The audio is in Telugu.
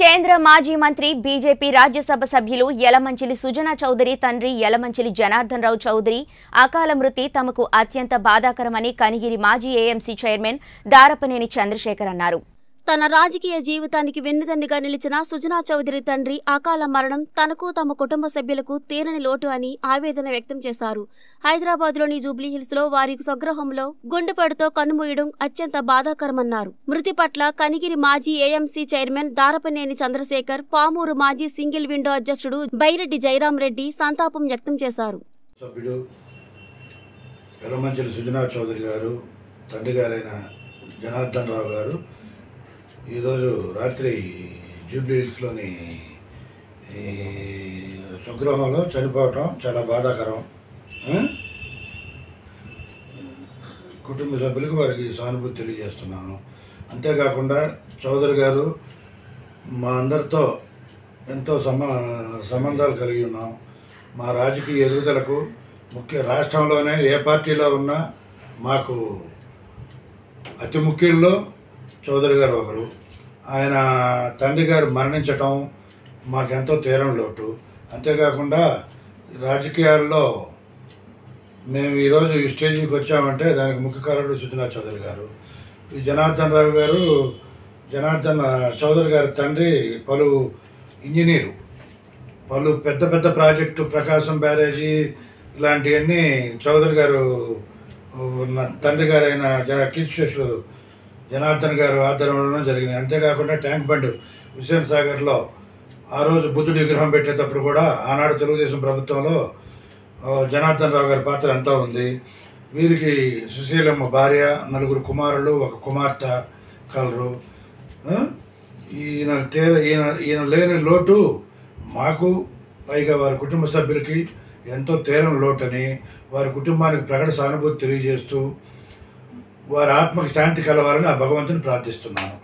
కేంద్ర మాజీ మంత్రి బీజేపీ రాజ్యసభ సభ్యులు యలమంచిలి సుజనా చౌదరి తండ్రి యలమంచిలి జనార్దన్ రావు చౌదరి అకాల మృతి తమకు అత్యంత బాధాకరమని కనిగిరి మాజీ ఏఎంసీ చైర్మన్ దారపనేని చంద్రశేఖర్ అన్నారు. తన రాజకీయ జీవితానికి వెన్నుదన్నుగా నిలిచిన సుజనా చౌదరి తండ్రి అకాల మరణం తనకు తమ కుటుంబ సభ్యులకు తీరని లోటు అని ఆవేదన వ్యక్తం చేశారు. హైదరాబాద్లోని జూబ్లీహిల్స్లో వారి స్వగృహంలో గుండెపడితో కన్నుమూయడం అత్యంత బాధాకరమన్నారు. మృతి పట్ల కనిగిరి మాజీ ఏఎంసీ చైర్మన్ దారపనేని చంద్రశేఖర్ పామూరు మాజీ సింగిల్ విండో అధ్యక్షుడు బైరెడ్డి జయరాం రెడ్డి సంతాపం వ్యక్తం చేశారు. సుజనా చౌదరి గారు తండ్రి గారైన జనార్దన్ రావు గారు ఈరోజు రాత్రి జూబ్లీ హిల్స్లోని ఈ స్వగృహంలో చనిపోవటం చాలా బాధాకరం. కుటుంబ సభ్యులకు వారికి సానుభూతి తెలియజేస్తున్నాను. అంతేకాకుండా చౌదరి గారు మా అందరితో ఎంతో సమా సంబంధాలు కలిగి ఉన్నాం. మా రాజకీయ ఎదుగుదలకు ముఖ్య రాష్ట్రంలోనే ఏ పార్టీలో ఉన్నా మాకు అతి ముఖ్యుల్లో చౌదరి గారు ఒకరు. ఆయన తండ్రి గారు మరణించటం మాకెంతో తీరం లోటు. అంతేకాకుండా రాజకీయాల్లో మేము ఈరోజు ఈ స్టేజ్కి వచ్చామంటే దానికి ముఖ్య కారణుడు సుజనా చౌదరి గారు. ఈ జనార్దన్ రావు గారు జనార్దన్ చౌదరి గారి తండ్రి పలు ఇంజనీరు. పలు పెద్ద పెద్ద ప్రాజెక్టు ప్రకాశం బ్యారేజీ ఇలాంటివన్నీ చౌదరి గారు ఉన్న తండ్రి గారైన జన కీర్తిశేషులు జనార్దన్ గారు ఆధ్వర్యంలో జరిగినాయి. అంతేకాకుండా ట్యాంక్ బండ్ హుస్సేన్ సాగర్లో ఆ రోజు బుద్ధుడి విగ్రహం పెట్టేటప్పుడు కూడా ఆనాడు తెలుగుదేశం ప్రభుత్వంలో జనార్దన్ రావు గారి పాత్ర ఎంతో ఉంది. వీరికి సుశీలమ్మ భార్య నలుగురు కుమారులు ఒక కుమార్తె కలరు. ఈయన తే ఈయన ఈయన లేని లోటు మాకు పైగా వారి కుటుంబ సభ్యులకి ఎంతో తీరం లోటని వారి కుటుంబానికి ప్రకట సానుభూతి తెలియజేస్తూ వారి ఆత్మకి శాంతి కలవాలని ఆ భగవంతుని ప్రార్థిస్తున్నాను